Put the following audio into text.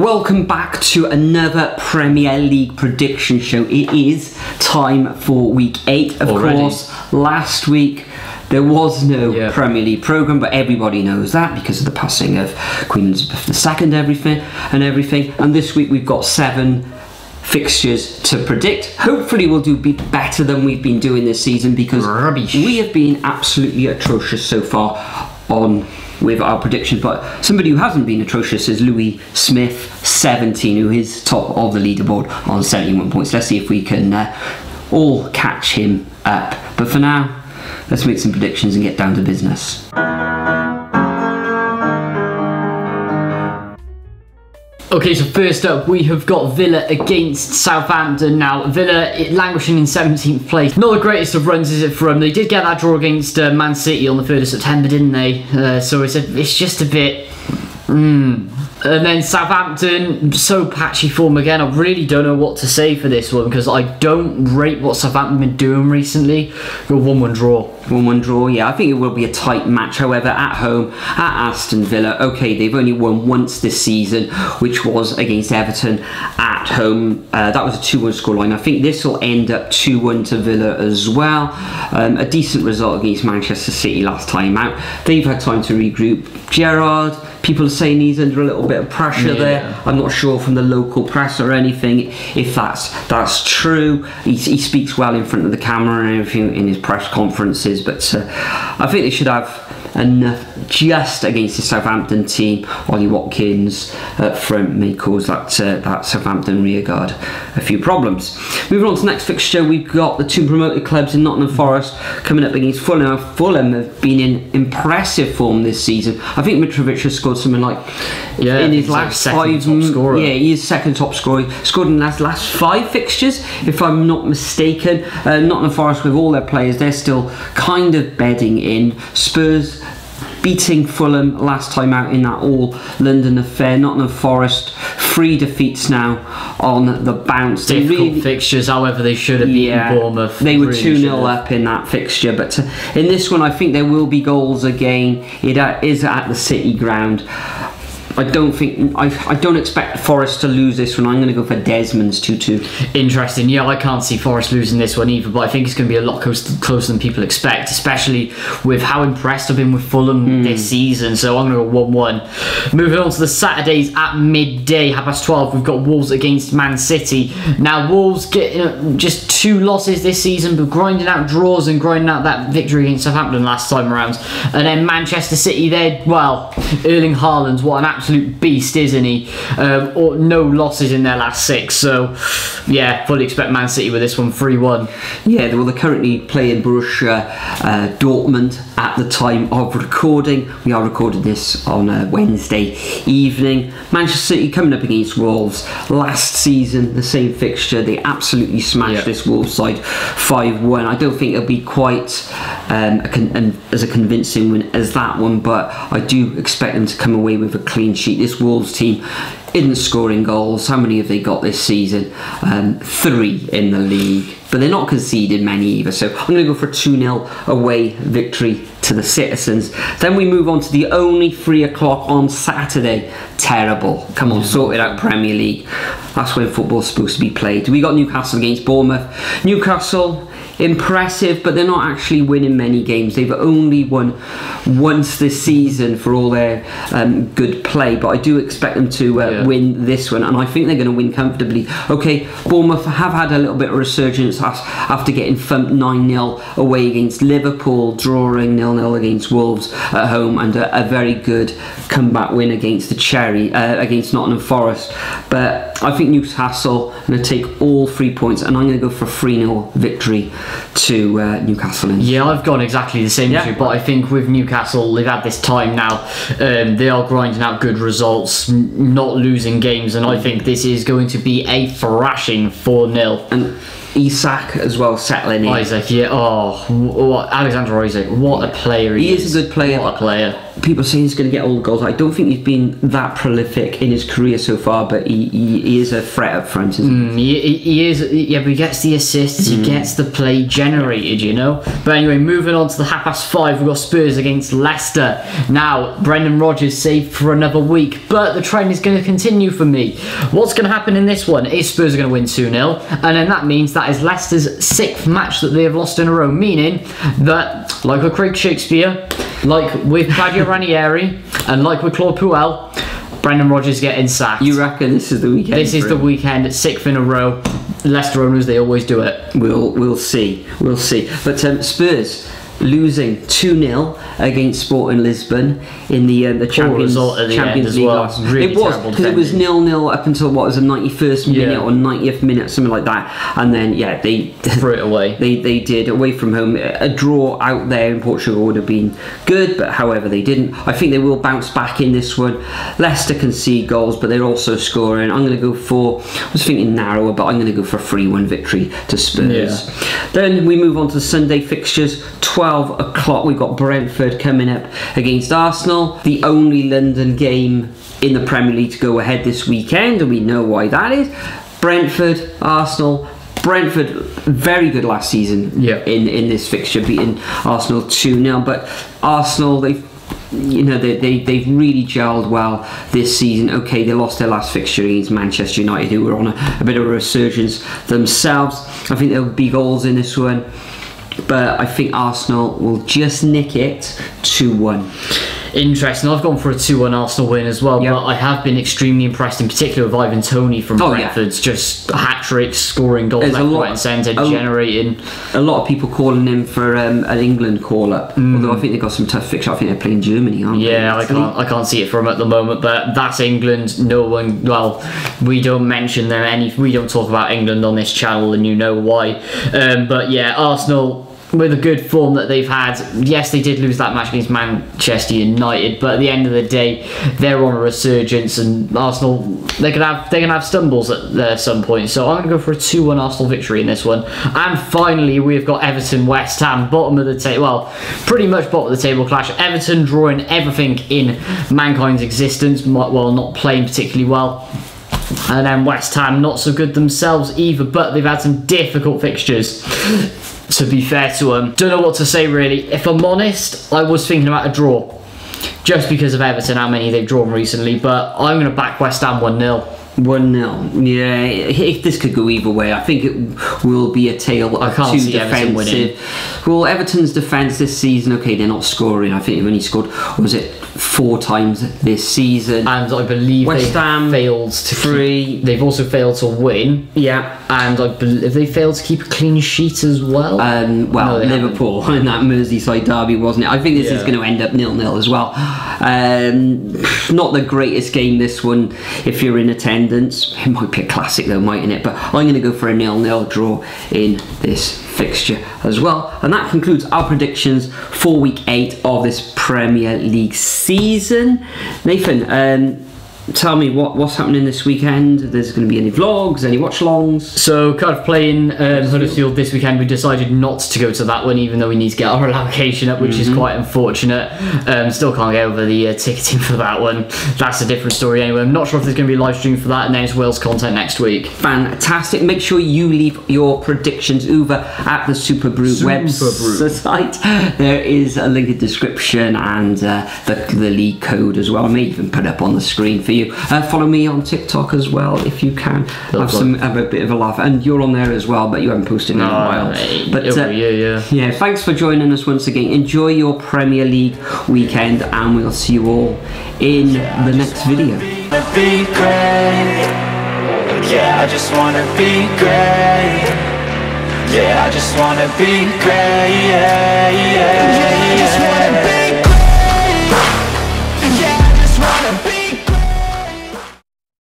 Welcome back to another Premier League prediction show. It is time for week eight. Of Already. course, last week there was no Yeah. Premier League program, but everybody knows that because of the passing of Queen Elizabeth II, everything and everything. And this week we've got seven fixtures to predict. Hopefully, we'll do be better than we've been doing this season because Rubbish. we have been absolutely atrocious so far on with our predictions. But somebody who hasn't been atrocious is Louis Smith, 17, who is top of the leaderboard on 71 points. Let's see if we can uh, all catch him up. But for now, let's make some predictions and get down to business. Okay, so first up, we have got Villa against Southampton. Now, Villa it languishing in 17th place. Not the greatest of runs, is it, for them? They did get that draw against uh, Man City on the 3rd of September, didn't they? Uh, so it's, a, it's just a bit. Mm. And then Southampton, so patchy form again. I really don't know what to say for this one because I don't rate what Southampton been doing recently. Got one one draw. 1 1 draw, yeah. I think it will be a tight match. However, at home, at Aston Villa, okay, they've only won once this season, which was against Everton at home. Uh, that was a 2 1 scoreline. I think this will end up 2 1 to Villa as well. Um, a decent result against Manchester City last time out. They've had time to regroup. Gerrard, people are saying he's under a little bit of pressure Yeah. there. I'm not sure from the local press or anything if that's that's true. He, he speaks well in front of the camera and everything in his press conferences, but uh, I think they should have enough just against the Southampton team. Ollie Watkins up front may cause that uh, that Southampton rearguard a few problems. Moving on to the next fixture, we've got the two promoted clubs in Nottingham Forest coming up against Fulham. Fulham have been in impressive form this season. I think Mitrovic has scored something like Yeah, in his he's like last five. Yeah, he's second top scorer. Scored in the last, last five fixtures, if I'm not mistaken. Uh, Nottingham Forest, with all their players, they're still kind of bedding in. Spurs beating Fulham last time out in that all London affair. Nottingham Forest, three defeats now on the bounce. They Difficult really- fixtures, however, they should have beaten yeah, Bournemouth. they were 2 should 0 have. up in that fixture, but uh, in this one, I think there will be goals again. It uh, is at the City ground. I don't think I, I don't expect Forest to lose this one. I'm going to go for Desmond's 2 2. Interesting. Yeah, I can't see Forest losing this one either, but I think it's going to be a lot close, closer than people expect, especially with how impressed I've been with Fulham hmm. this season. So I'm going to go 1 1. Moving on to the Saturdays at midday, half past 12, we've got Wolves against Man City. Now, Wolves get you uh, know, just two losses this season, but grinding out draws and grinding out that victory against Southampton last time around. And then Manchester City, they're, well, Erling Haaland, what an absolute beast, isn't he? Um, or no losses in their last six. So, yeah, fully expect Man City with this one 3 1. Yeah, well, they're currently playing Borussia uh, Dortmund at the time of recording. We are recording this on a Wednesday evening. Manchester City coming up against Wolves. Last season, the same fixture, they absolutely smashed Yeah. this Wolves side 5 1. I don't think it'll be quite um, a as a convincing win as that one, but I do expect them to come away with a clean sheet. This Wolves team isn't scoring goals. How many have they got this season? Um, three in the league, but they're not conceded many either. So I'm going to go for a 2 0 away victory to the Citizens. Then we move on to the only 3 o'clock on Saturday. Terrible. Come on, sort it out, Premier League. That's when football's supposed to be played. We got Newcastle against Bournemouth. Newcastle impressive, but they're not actually winning many games. They've only won once this season for all their um, good play, but I do expect them to uh, Yeah. win this one, and I think they're going to win comfortably. Okay, Bournemouth have had a little bit of resurgence after getting thumped 9 0 away against Liverpool, drawing 0 0 against Wolves at home, and a, a very good comeback win against the Cherry, uh, against Nottingham Forest. But I think Newcastle are going to take all three points, and I'm going to go for a 3 0 victory to uh, Newcastle. In Yeah, I've gone exactly the same Yeah. as you, but I think with Newcastle, they've had this time now. Um, they are grinding out good results, not losing games, and I think this is going to be a thrashing 4 0. And Isak as well settling in. Isak, yeah. Oh, what Alexander Isak, what a player he, He is a good player. What a player. People say he's going to get all the goals. I don't think he's been that prolific in his career so far, but he, he, he is a threat up front. Isn't Mm, He, he- he is, yeah, but he gets the assists, Mm. he gets the play generated, you know. But anyway, moving on to the half past five, we've got Spurs against Leicester. Now, Brendan Rodgers saved for another week, but the trend is going to continue for me. What's going to happen in this one is Spurs are going to win 2 0, and then that means that is Leicester's sixth match that they have lost in a row, meaning that, like with Craig Shakespeare, like with Claudio Ranieri, and like with Claude Puel, Brendan Rodgers getting sacked. You reckon this is the weekend? This is for the him? weekend, sixth in a row. Leicester owners, they always do it. We'll we'll see. We'll see. But um, Spurs losing 2 0 against Sporting Lisbon in the uh, the Champions, the Champions League. well. last- Really it was because it was nil nil up until what was the 91st minute Yeah. or 90th minute, something like that. And then yeah, they Threw it away. They they did away from home. A draw out there in Portugal would have been good, but however they didn't. I think they will bounce back in this one. Leicester can see goals, but they're also scoring. I'm going to go for. I was thinking narrower, but I'm going to go for a three-one victory to Spurs. Then we move on to Sunday fixtures. 12 o'clock. We've got Brentford coming up against Arsenal. The only London game in the Premier League to go ahead this weekend, and we know why that is. Brentford, Arsenal. Brentford, very good last season Yeah. in, in this fixture, beating Arsenal 2 0. But Arsenal, they've you know they, they, they've really gelled well this season okay they lost their last fixture against Manchester United who were on a, a bit of a resurgence themselves I think there'll be goals in this one but I think Arsenal will just nick it 2-1 Interesting. I've gone for a 2 1 Arsenal win as well, Yep. but I have been extremely impressed, in particular with Ivan Toney from Oh, yeah. Brentford's just hat tricks, scoring goals There's a left, lot- right, and centre, generating. a lot of people calling him for um, an England call-up although I think they've got some tough fixture I think they're playing Germany aren't they? Mm. Yeah, I can't, I can't see it from at the moment, but that's England. No one, well, we don't mention them any, we don't talk about England on this channel, and you know why. Um, but yeah, Arsenal with a good form that they've had. Yes, they did lose that match against Manchester United, but at the end of the day, they're on a resurgence, and Arsenal they can have they can have stumbles at uh, some point. So I'm going to go for a two-one Arsenal victory in this one. And finally, we've got Everton West Ham, bottom of the table. Well, pretty much bottom of the table clash. Everton drawing everything in mankind's existence, while not playing particularly well. And then West Ham not so good themselves either, but they've had some difficult fixtures. To be fair to them, don't know what to say really. If I'm honest, I was thinking about a draw, just because of Everton, how many they've drawn recently. But I'm going to back West Ham one 0 One 0 Yeah, if this could go either way, I think it will be a tale I of can't two Everton defensive. Well, Everton's defence this season, okay, they're not scoring. I think they've only scored was it four times this season. and I believe West Ham, failed to three. Keep, they've also failed to win, yeah. and I believe they failed to keep a clean sheet as well. Um, well, No, they haven't. Liverpool in that Merseyside derby, wasn't it? I think this is going to end up nil-nil as well. Um, not the greatest game, this one, if you're in attendance. It might be a classic, though, mightn't it? But I'm going to go for a nil-nil draw in this fixture as well. And that concludes our predictions for week eight of this Premier League season. Nathan, um, tell me what, what's happening this weekend. There's going to be any vlogs, any watch-alongs? So, kind of playing um, Huddersfield this weekend, we decided not to go to that one, even though we need to get our allocation up, which Mm-hmm. is quite unfortunate. Um, still can't get over the uh, ticketing for that one. That's a different story anyway. I'm not sure if there's going to be a live stream for that, and then it's Wales content next week. Fantastic. Make sure you leave your predictions over at the Superbru website. There is a link in the description and uh, the, the league code as well. I may even put up on the screen for you. Uh, follow me on TikTok as well if you can. Have some have a bit of a laugh. And you're on there as well, but you haven't posted in a while. mate, But over uh, a yeah. yeah, thanks for joining us once again. Enjoy your Premier League weekend, and we'll see you all in the next video. wanna be great. Yeah, I just wanna be great. Yeah, I just wanna be great.